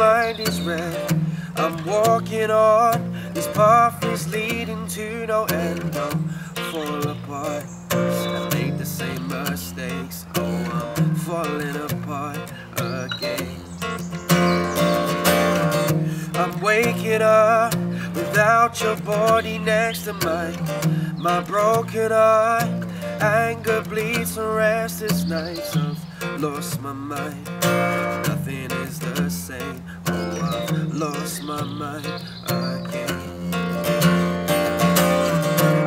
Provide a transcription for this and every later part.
mind is red. I'm walking on, this path is leading to no end. I'm falling apart. I made the same mistakes. Oh, I'm falling apart again. I'm waking up without your body next to mine. My broken heart, anger bleeds for restless nights. I've lost my mind. Nothing my mind again.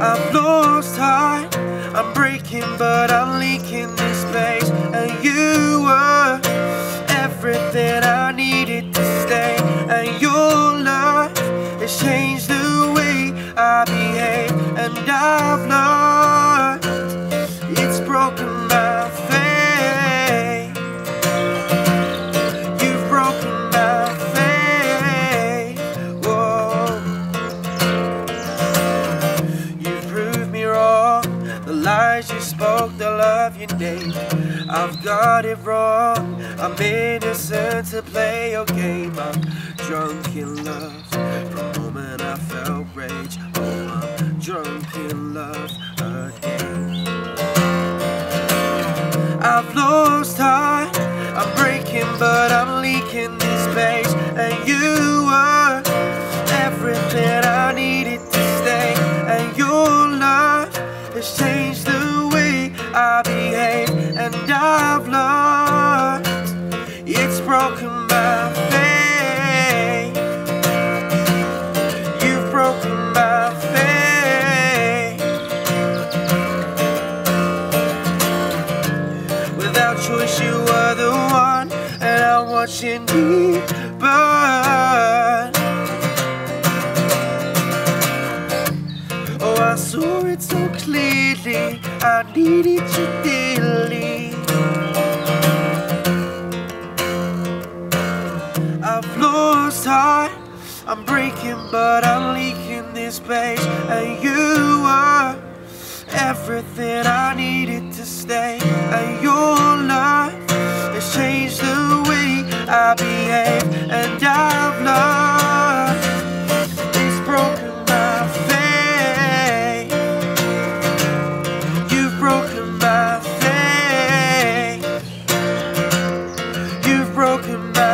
I've lost heart. I'm breaking, but I'm leaking this place. And you were everything I needed to stay. And your love has changed the. I've got it wrong. I'm innocent to play your game. I'm drunk in love. A moment I felt rage. Oh, I'm drunk in love again. I've lost heart. I'm breaking, but I'm leaking this space. And you were everything I needed to stay. And your love has changed broken my faith. You've broken my faith. Without choice, you were the one, and I'm watching me burn. Oh, I saw it so clearly. I needed you dearly. I'm breaking, but I'm leaking this space. And you were everything I needed to stay. And your love has changed the way I behave. And I've learned it's broken my faith. You've broken my faith. You've broken my.